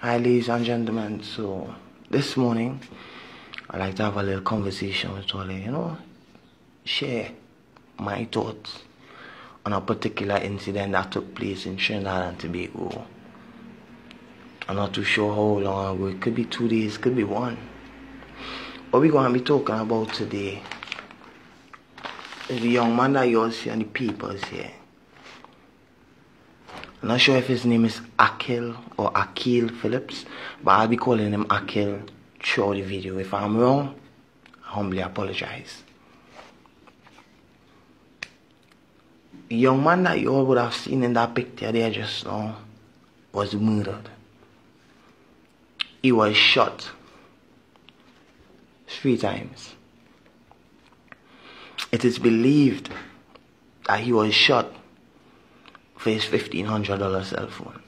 Hi, ladies and gentlemen. So, this morning, I'd like to have a little conversation with all you know, share my thoughts on a particular incident that took place in Trinidad and Tobago. I'm not too sure how long ago. It could be two days, could be one. What we're going to be talking about today is the young man that you all see on the papers here. I'm not sure if his name is Akil or Akil Phillips, but I'll be calling him Akil throughout the video. If I'm wrong, I humbly apologize. The young man that you all would have seen in that picture there just now was murdered. He was shot three times. It is believed that he was shot for his $1,500 cell phone.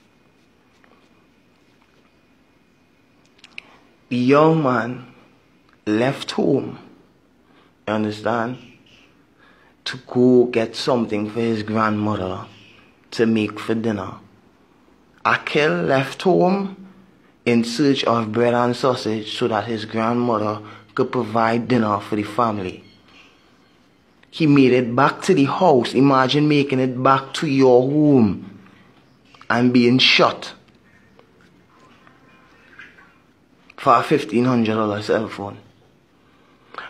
The young man left home, you understand, to go get something for his grandmother to make for dinner. Akil left home in search of bread and sausage so that his grandmother could provide dinner for the family. He made it back to the house. Imagine making it back to your home and being shot for a $1,500 cell phone.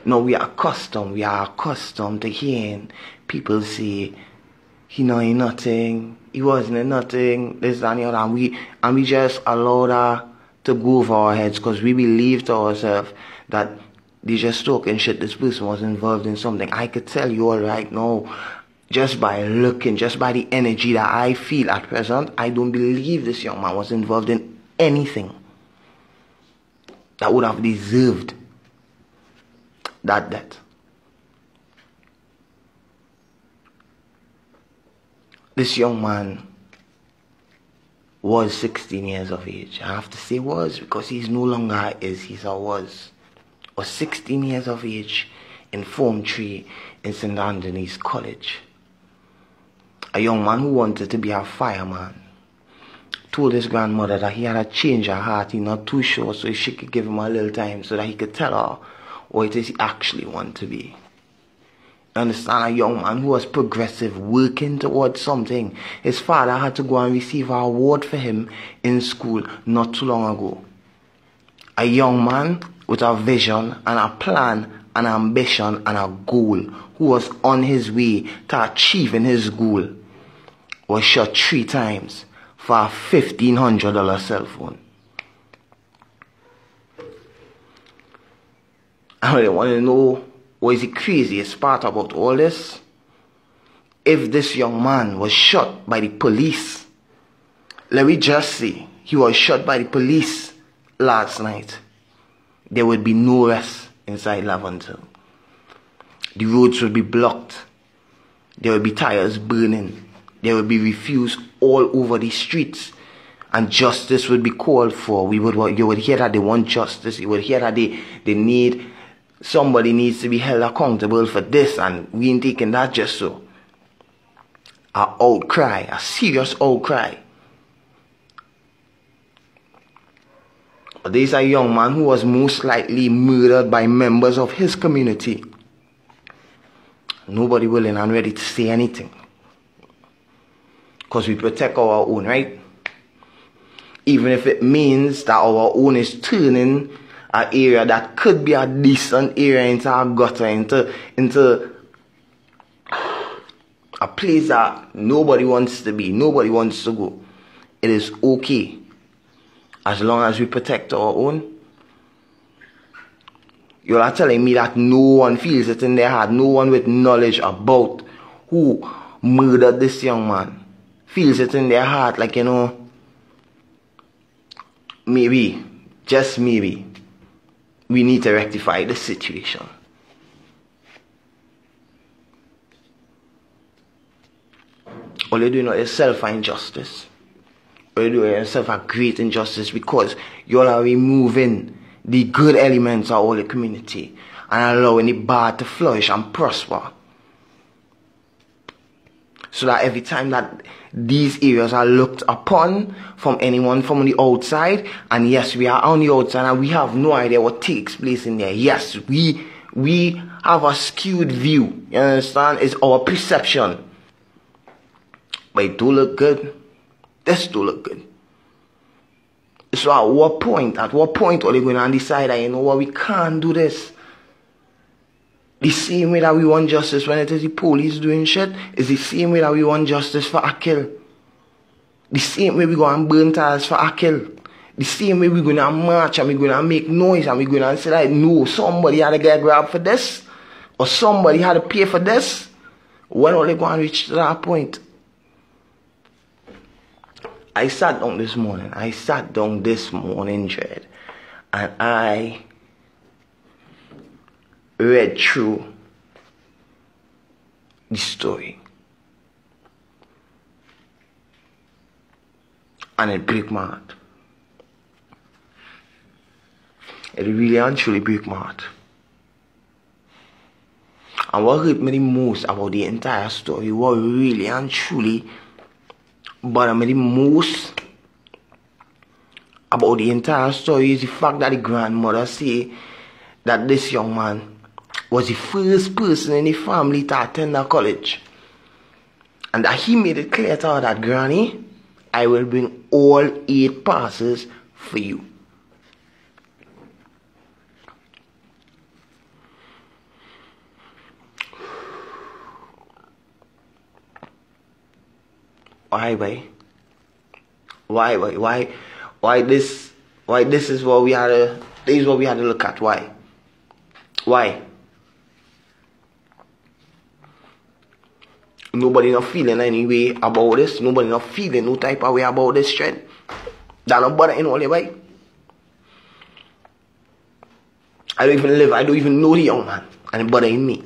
Now we are accustomed, we are accustomed to hearing people say, he know he nothing, he wasn't nothing, this and the other, and we, and we just allow that to go over our heads because we believe to ourselves that just talking shit. This person was involved in something. I could tell you all right now, just by looking, just by the energy that I feel at present, I don't believe this young man was involved in anything that would have deserved that death. This young man was 16 years of age. I have to say was because he's no longer is, he's a was was 16 years of age in Form 3 in St. Anthony's College. A young man who wanted to be a fireman told his grandmother that he had a change of heart, he's not too sure, so she could give him a little time so that he could tell her what it is he actually wanted to be. Understand a young man who was progressive, working towards something. His father had to go and receive an award for him in school not too long ago. A young man with a vision and a plan, an ambition and a goal, who was on his way to achieving his goal, was shot three times for a $1,500 cell phone. I really want to know what is the craziest part about all this? If this young man was shot by the police, let me just say he was shot by the police last night there would be no rest inside Laventille. The roads would be blocked. There would be tires burning. There would be refuse all over the streets. And justice would be called for. We would you would hear that they want justice. You would hear that they, they need somebody needs to be held accountable for this and we ain't taking that just so. A outcry, a serious outcry. This is a young man who was most likely murdered by members of his community. Nobody willing and ready to say anything. Because we protect our own, right? Even if it means that our own is turning an area that could be a decent area into a gutter, into, into a place that nobody wants to be, nobody wants to go. It is okay as long as we protect our own. You are telling me that no one feels it in their heart, no one with knowledge about who murdered this young man feels it in their heart, like, you know, maybe, just maybe, we need to rectify the situation. All you do now is self injustice you're doing yourself a great injustice because you are removing the good elements of all the community and allowing the bad to flourish and prosper. so that every time that these areas are looked upon from anyone from the outside, and yes, we are on the outside and we have no idea what takes place in there. Yes, we we have a skewed view. You understand? It's our perception. But it do look good. This do look good. So at what point, at what point are they going to decide that you know what we can't do this? The same way that we want justice when it is the police doing shit is the same way that we want justice for Akil. The same way we go and burn tires for Akil. The same way we're gonna march and we're gonna make noise and we're gonna say like no, somebody had to get grabbed for this or somebody had to pay for this. When are they going to reach that point? I sat down this morning. I sat down this morning, Dread, and I read through the story. And it broke my heart. It really and truly broke my heart. And what hurt me the most about the entire story, what really and truly bothered mean, the most about the entire story is the fact that the grandmother say that this young man was the first person in the family to attend the college. And that he made it clear to her that, Granny, I will bring all eight passes for you. Why, why? Why, why, why, why this, why this is what we had to, this is what we had to look at. Why? Why? Nobody not feeling any way about this. Nobody not feeling no type of way about this trend. That not bother in all the way. I don't even live, I don't even know the young man. And it bothering me.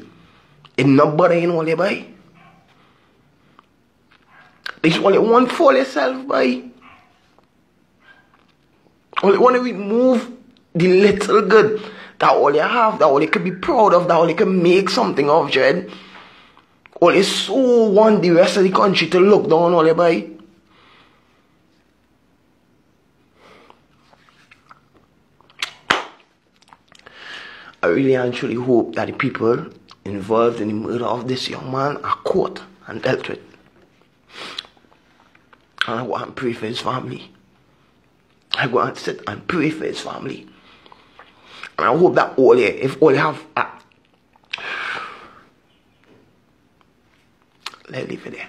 It not bothering all the way. There's only one for yourself, boy. Only want to remove the little good that all you have, that all you can be proud of, that all you can make something of, Jed. All so want the rest of the country to look down on you, boy. I really and truly hope that the people involved in the murder of this young man are caught and dealt with. And I go and pray for his family. I go and sit and pray for his family. And I hope that all you, if all have, uh, let's leave it there.